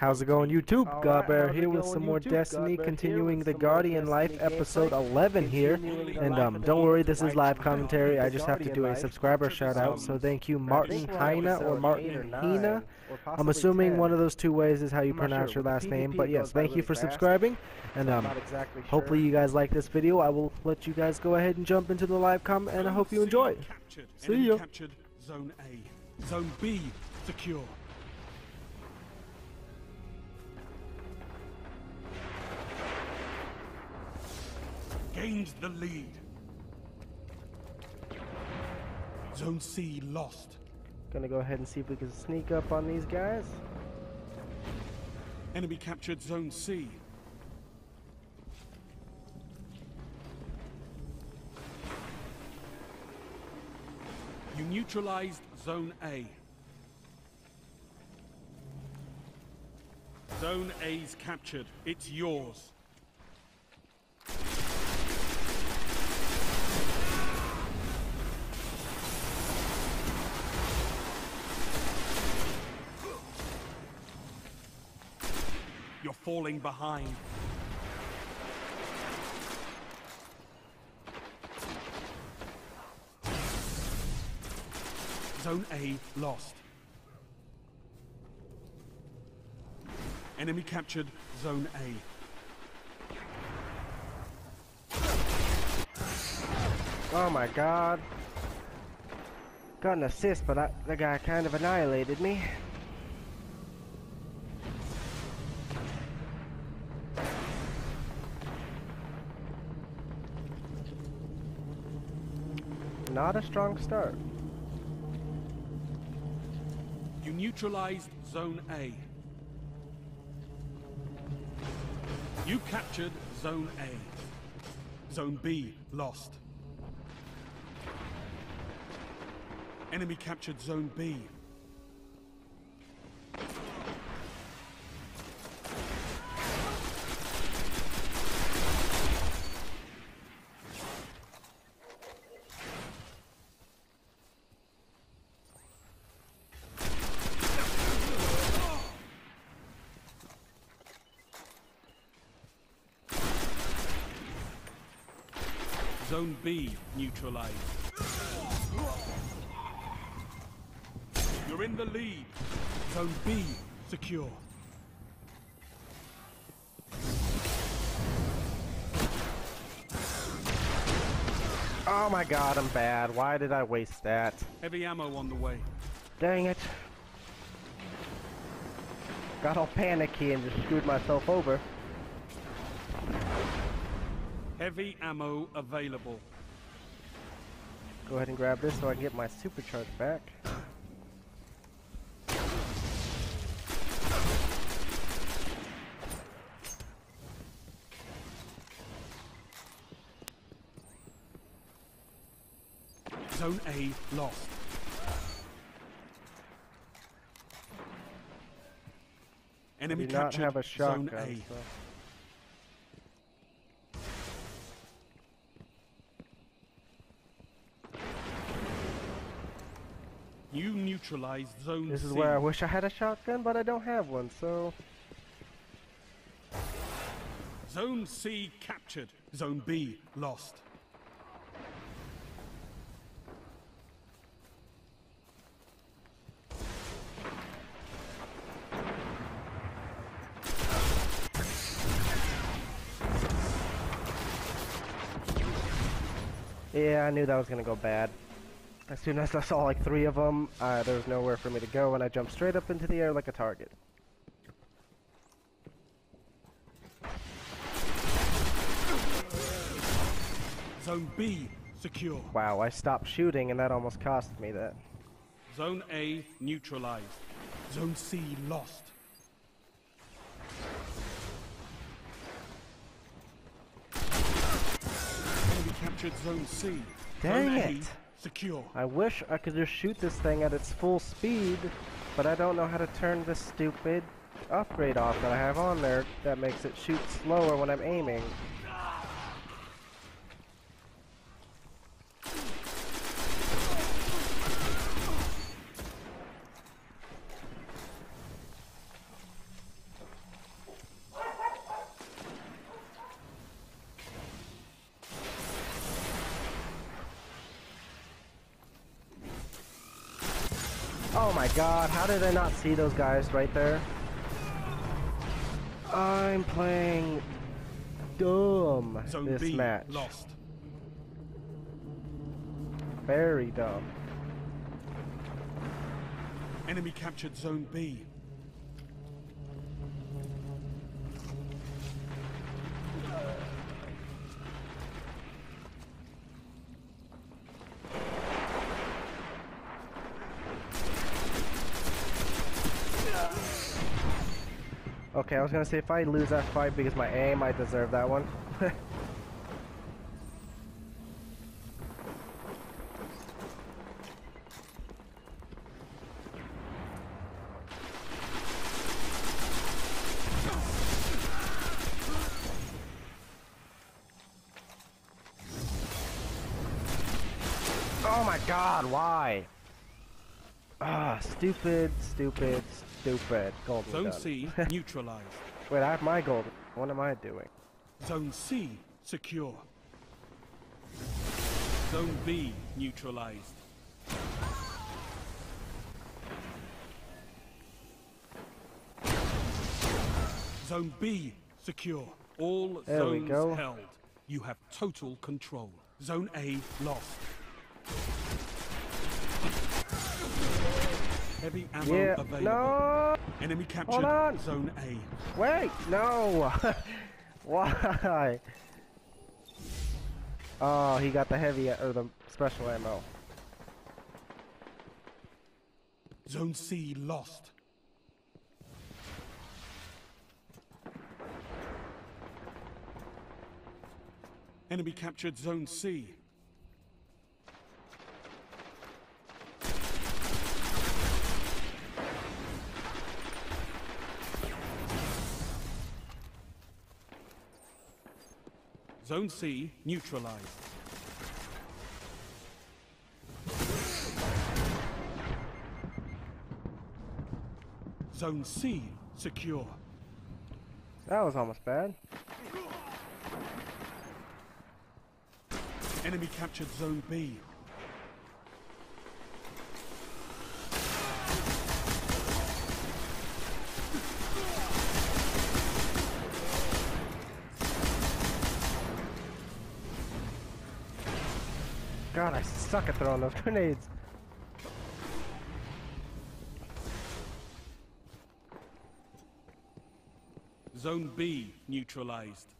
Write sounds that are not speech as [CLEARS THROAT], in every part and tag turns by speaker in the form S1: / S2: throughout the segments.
S1: How's it going, YouTube?
S2: Alright, GodBaer
S1: here with some more
S2: YouTube?
S1: Destiny,
S2: GodBaer
S1: continuing the Guardian Life
S2: Destiny
S1: episode 11 here. And um, don't worry, this is live commentary. I just have to do a subscriber shout out.
S2: Um,
S1: So thank you, Martin
S2: think we're
S1: Heine or Martin
S2: or
S1: Hina. I'm assuming one of those two ways is how you pronounce your last name. But yes, thank you for subscribing. And um,
S2: not exactly sure.
S1: hopefully you guys like this video. I will let you guys go ahead and jump into the live comment, and I hope you enjoy. See
S3: Enemy
S1: ya.
S3: Captured Zone A. Zone B secure. Gained the lead. Zone C lost.
S1: Gonna go ahead and see if we can sneak up on these guys.
S3: Enemy captured Zone C. You neutralized Zone A. Zone A's captured. It's yours. Falling behind. Zone A lost. Enemy captured Zone A.
S2: Oh my god. Got an assist, but I, the guy kind of annihilated me. Not a strong start.
S3: You neutralized Zone A. You captured Zone A. Zone B lost. Enemy captured Zone B. Zone B neutralized. You're in the lead. Zone B secure.
S2: Oh my god, I'm bad. Why did I waste that?
S3: Heavy ammo on the way.
S2: Dang it. Got all panicky and just screwed myself over.
S3: Heavy ammo available.
S2: Go ahead and grab this so I can get my supercharge back.
S3: Zone A lost. Enemy captured
S2: have a
S3: Zone. A.
S2: So.
S3: You neutralized Zone
S2: This is
S3: C.
S2: where I wish I had a shotgun, but I don't have one, so...
S3: Zone C captured. Zone B lost.
S2: Yeah, I knew that was gonna go bad. As soon as I saw like three of them, uh, there was nowhere for me to go, and I jumped straight up into the air like a target.
S3: Zone B secure.
S2: Wow, I stopped shooting, and that almost cost me that.
S3: Zone A neutralized. Zone C lost. Enemy captured Zone C.
S2: Dang
S3: Zone A
S2: it.
S3: Secure.
S2: I wish I could just shoot this thing at its full speed, but I don't know how to turn this stupid upgrade off that I have on there that makes it shoot slower when I'm aiming. Oh my god, how did I not see those guys right there? I'm playing dumb
S3: Zone
S2: this
S3: B
S2: match.
S3: lost.
S2: Very dumb.
S3: Enemy captured Zone B.
S2: Okay, I was gonna say if I lose that fight because my aim, I deserve that one. [LAUGHS] oh my god, why? Ah, stupid, stupid, stupid. Golden
S3: Zone
S2: gun.
S3: C [LAUGHS] neutralized.
S2: Wait, I have my gold. What am I doing?
S3: Zone C secure. Zone B neutralized. Zone B secure. All
S2: There
S3: zones
S2: go.
S3: held. You have total control. Zone A lost. Heavy ammo
S2: Yeah.
S3: available.
S2: No.
S3: Enemy captured
S2: on.
S3: Zone A.
S2: Wait. No. [LAUGHS] Why? Oh, he got the heavy or the special ammo.
S3: Zone C lost. Enemy captured Zone C. Zone C neutralized. Zone C secure.
S2: That was almost bad.
S3: Enemy captured Zone B.
S2: God, I suck at throwing those [LAUGHS] grenades.
S3: Zone B neutralized.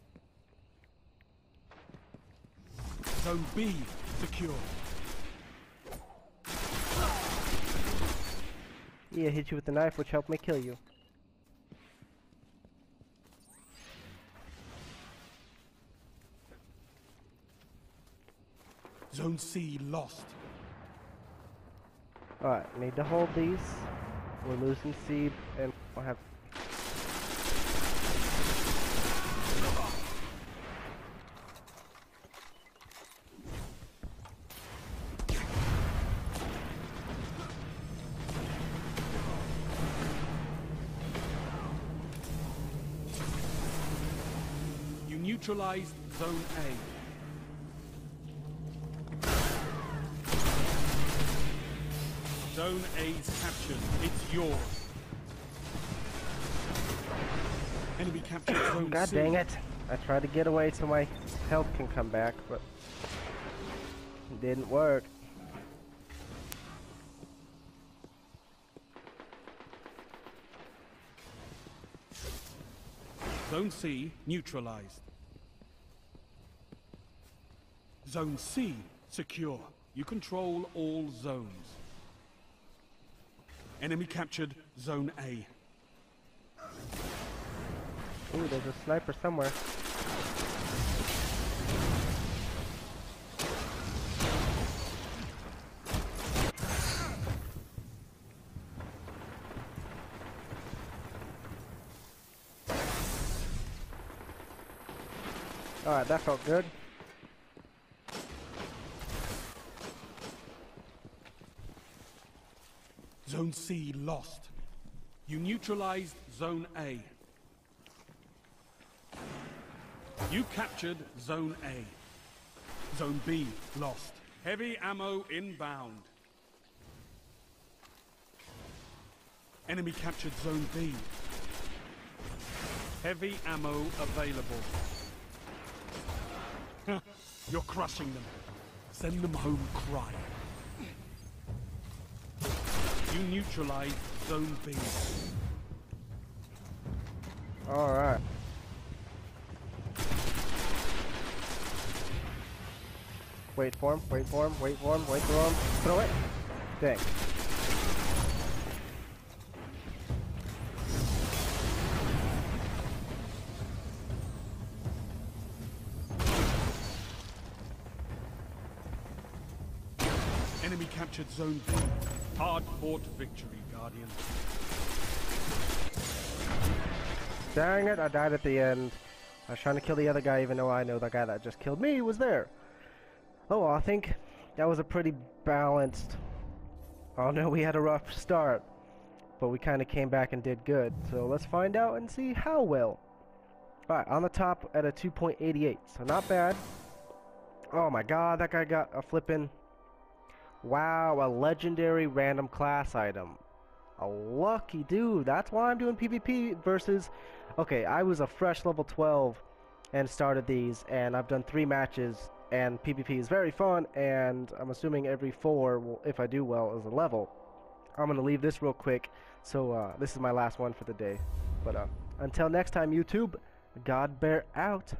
S3: Zone B secure.
S2: Yeah, hit you with the knife, which helped me kill you.
S3: Zone C lost.
S2: Alright, need to hold these. We're losing seed, and we'll have.
S3: You neutralized Zone A. Zone A's captured. It's yours. Enemy captured [CLEARS THROAT] Zone
S2: God
S3: C.
S2: dang it! I tried to get away so my health can come back, but it didn't work.
S3: Zone C neutralized. Zone C secure. You control all zones. Enemy captured Zone A.
S2: Ooh, there's a sniper somewhere. Alright, that felt good.
S3: C lost. You neutralized Zone A. You captured Zone A. Zone B lost. Heavy ammo inbound. Enemy captured Zone B. Heavy ammo available. [LAUGHS] You're crushing them. Send them home crying. You neutralized Zone B.
S2: Alright. Wait for him, wait for him, wait for him, wait for him. Throw it. Dang.
S3: Enemy captured Zone B. Hard fought victory, Guardian.
S2: Dang it, I died at the end. I was trying to kill the other guy even though I know the guy that just killed me was there. Oh, well, I think that was a pretty balanced... Oh no, we had a rough start. But we kind of came back and did good. So let's find out and see how well. Alright, on the top at a 2.88. So not bad. Oh my god, that guy got a flippin'... Wow, a legendary random class item. A lucky dude. That's why I'm doing PvP versus... Okay, I was a fresh level 12 and started these, and I've done three matches, and PvP is very fun, and I'm assuming every four, if I do well, is a level. I'm going to leave this real quick, so uh, this is my last one for the day. But uh, until next time, YouTube, GodBaer out.